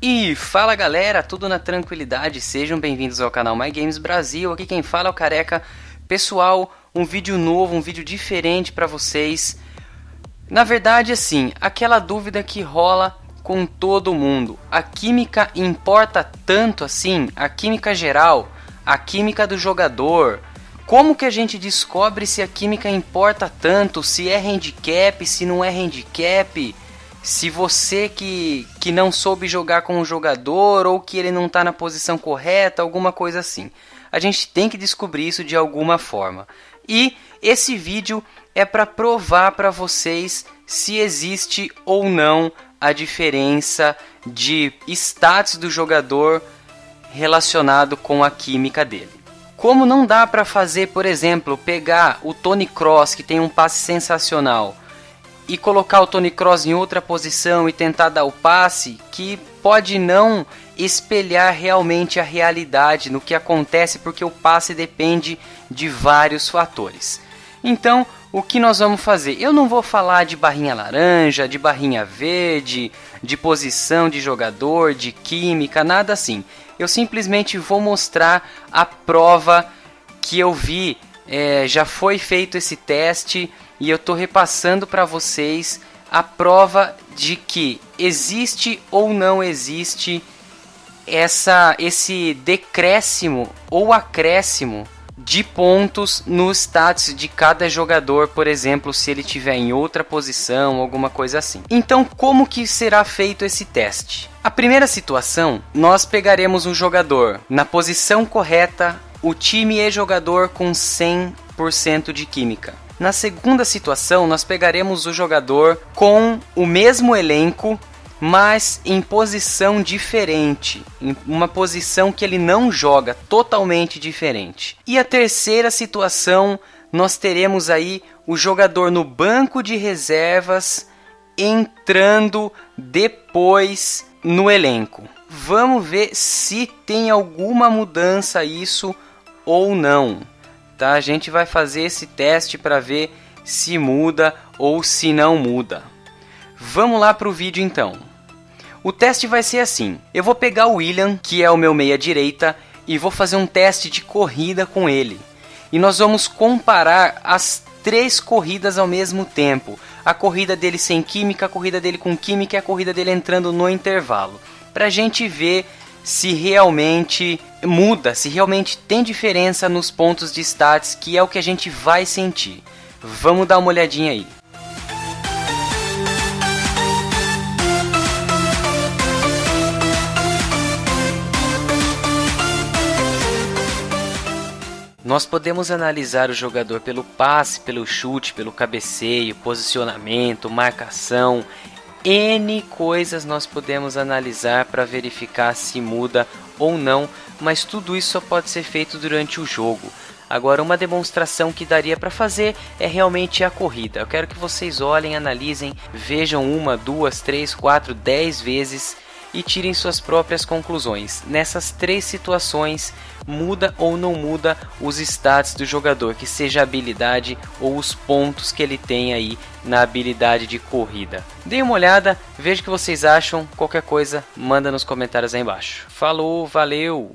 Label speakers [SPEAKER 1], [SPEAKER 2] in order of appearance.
[SPEAKER 1] E fala galera, tudo na tranquilidade, sejam bem-vindos ao canal My Games Brasil, aqui quem fala é o Careca. Pessoal, um vídeo novo, um vídeo diferente para vocês. Na verdade, assim, aquela dúvida que rola com todo mundo, a química importa tanto assim? A química geral, a química do jogador, como que a gente descobre se a química importa tanto, se é handicap, se não é handicap? Se você que, que não soube jogar com o jogador ou que ele não está na posição correta, alguma coisa assim. A gente tem que descobrir isso de alguma forma. E esse vídeo é para provar para vocês se existe ou não a diferença de status do jogador relacionado com a química dele. Como não dá para fazer, por exemplo, pegar o Tony Cross que tem um passe sensacional e colocar o Tony Cross em outra posição e tentar dar o passe que pode não espelhar realmente a realidade no que acontece porque o passe depende de vários fatores. Então, o que nós vamos fazer? Eu não vou falar de barrinha laranja, de barrinha verde, de posição de jogador, de química, nada assim. Eu simplesmente vou mostrar a prova que eu vi. É, já foi feito esse teste e eu estou repassando para vocês a prova de que existe ou não existe essa esse decréscimo ou acréscimo de pontos no status de cada jogador, por exemplo, se ele tiver em outra posição, alguma coisa assim. Então, como que será feito esse teste? A primeira situação, nós pegaremos um jogador na posição correta, o time e jogador com 100% de química. Na segunda situação, nós pegaremos o jogador com o mesmo elenco, mas em posição diferente, em uma posição que ele não joga, totalmente diferente. E a terceira situação, nós teremos aí o jogador no banco de reservas entrando depois no elenco. Vamos ver se tem alguma mudança isso ou não tá? A gente vai fazer esse teste para ver se muda ou se não muda. Vamos lá para o vídeo então. O teste vai ser assim: eu vou pegar o William, que é o meu meia direita, e vou fazer um teste de corrida com ele. E nós vamos comparar as três corridas ao mesmo tempo: a corrida dele sem química, a corrida dele com química e a corrida dele entrando no intervalo, para a gente ver se realmente muda, se realmente tem diferença nos pontos de stats, que é o que a gente vai sentir. Vamos dar uma olhadinha aí. Nós podemos analisar o jogador pelo passe, pelo chute, pelo cabeceio, posicionamento, marcação, N coisas nós podemos analisar para verificar se muda ou não, mas tudo isso só pode ser feito durante o jogo. Agora, uma demonstração que daria para fazer é realmente a corrida. Eu quero que vocês olhem, analisem, vejam uma, duas, três, quatro, dez vezes e tirem suas próprias conclusões. Nessas três situações, muda ou não muda os stats do jogador, que seja a habilidade ou os pontos que ele tem aí na habilidade de corrida. Deem uma olhada, veja o que vocês acham. Qualquer coisa, manda nos comentários aí embaixo. Falou, valeu!